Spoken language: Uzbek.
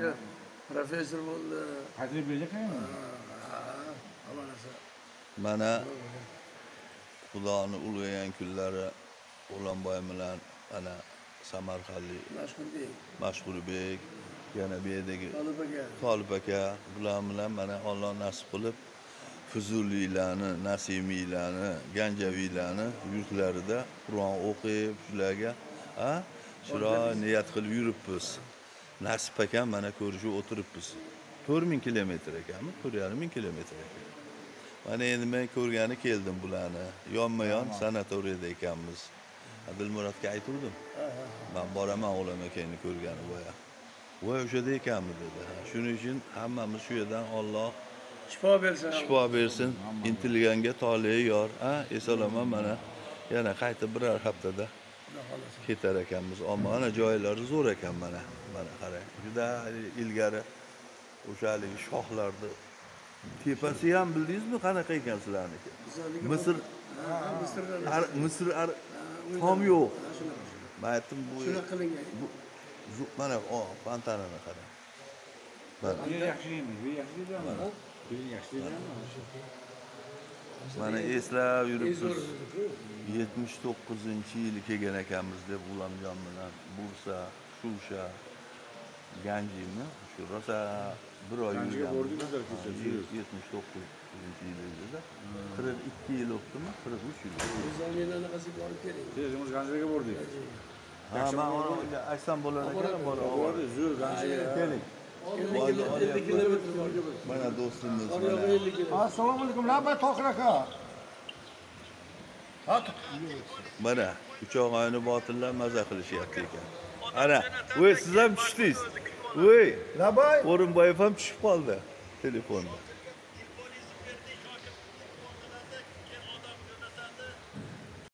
aka professor bo'ldi qadri berjakmi Ha, hamma narsa mana xudoni ulg'aygan kunlari o'lanboy bilan ana samarqandlik mashhurbek mashhurbek yana bu yerdagi tolib aka. Tolib aka bular bilan mana olloh nasib qilib fuzuliylarni nasimiylarni ganjaviylarni yurtlarida qur'on o'qib shularga a chiroyli niyat qilib yuribmiz nasib ekan mana ko'rishib o'tiribmiz. To'rt ming kilometr ekanmi to'rt yarim ming kilometr ekan. Mana endi men ko'rgani keldim bularni. Yonma yon sanatoriyada ekanmiz. Dilmurodga aytuvdim. Man boraman o'g'lim akangni ko'rgani boya. Voy o'shada ekanmi dedi. Shuning uchun hammamiz shu yerdan olloh shifo bersin shifo bersin. Intilganga tole yor. A eson mana yana qaytib biror haftada. Ketar ekanmiz ammo mana joylari zo'r ekan mana mana qarang. Juda ilgari o'sha haligi shohlarni tepasi ham bildingizmi qanaqa ekan sizlarniki? Misr misr tom yo'q. man aytdim bu shunaqa qilingan mana o fontanini qarang. Mana. Bu yaxshi bu yaxshi bu yaxshi mana eslab yuribmiz yetmish to'qqizinchi yili kelgan ekanmiz deb ulamjon bilan bursa shusha ganjimi shu rosa bir oy Ganjiga yetmish to'qqizinchi yil edida qirq ikki yil o'tdimi? Qirq uch yil meni anaqasiga borib keling. Tezimiz ganjaga bordik. Ha man aytsam bo'lar ekan keling ellik kilo- ellik kilometr bor mana do'stimiz assalomu alaykum labay tohir aka mana uchog'ayni botirlar maza qilishyapti ekan ana voy siz ham tushdingiz voy labay o'rinboyev ham tushib qoldi telefonda